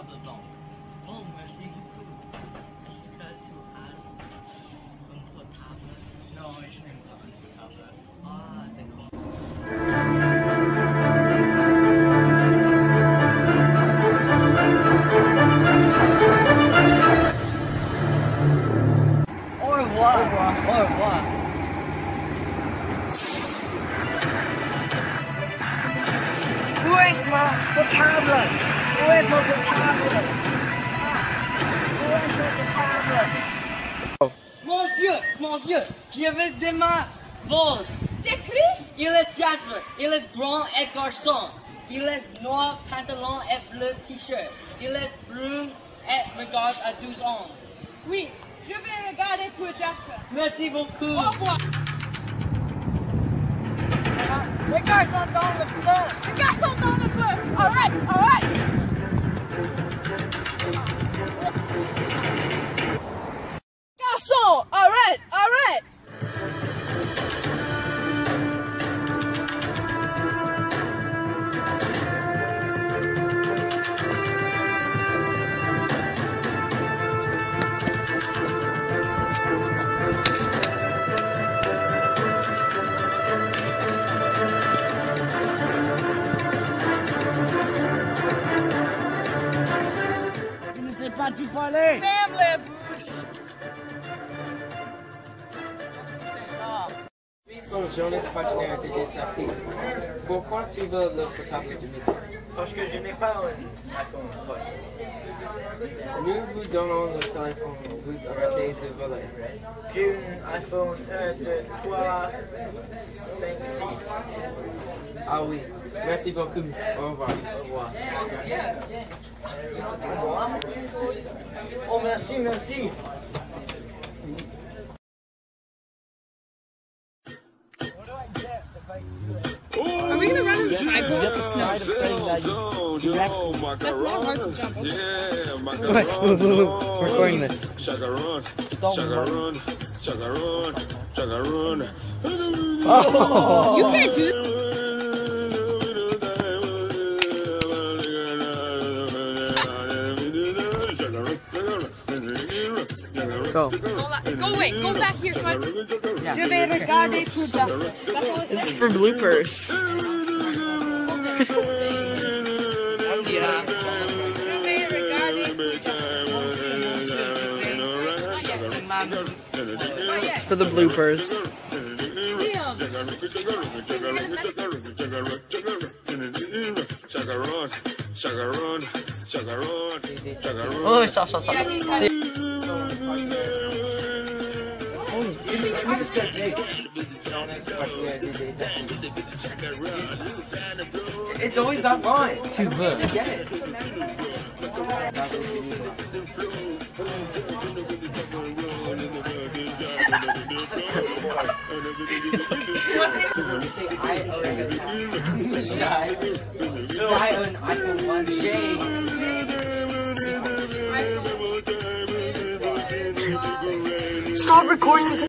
table blanche. Oh, merci beaucoup. Est-ce que tu as un portable Non, je n'aime pas. Ah, d'accord. Au revoir. Au revoir. Monsieur, monsieur, je vais demain vol. T'écris? Il est Jasper, il est grand et garçon. Il est noir pantalon et bleu t-shirt. Il est brun et regarde à 12 ans. Oui, je vais regarder pour Jasper. Merci beaucoup. Au revoir. Les gars sont dans le bleu. Les gars sont dans le bleu. All right, all right. Pas tu parler. Ferme les bouches. Ils sont journalistes partenaires de détective. Pourquoi tu veux le portable de Mickey Parce que je n'ai pas un iPhone proche. Nous vous donnons le téléphone, vous arrêtez de voler. J'ai un iPhone 1, 2, 3, 5, 6. Ah oui, merci beaucoup. Au revoir. Au revoir. Yes. Au revoir. Oh, merci, merci. Are we gonna run in a cycle? No. Yo, That's not hard to jump. Yeah. We're recording this. Chacaron. Chacaron. Chacaron. Chacaron. You can't do Go. Go, go away. Go back here. So I... Je vais regarder pour Jasper. That's all it It's for bloopers. Jasper. Not yet. Not yet. For the bloopers. Oh, stop, stop, stop. Yeah, he It's always that line. too good. Get it. I own iPhone 1. iPhone. Stop recording this.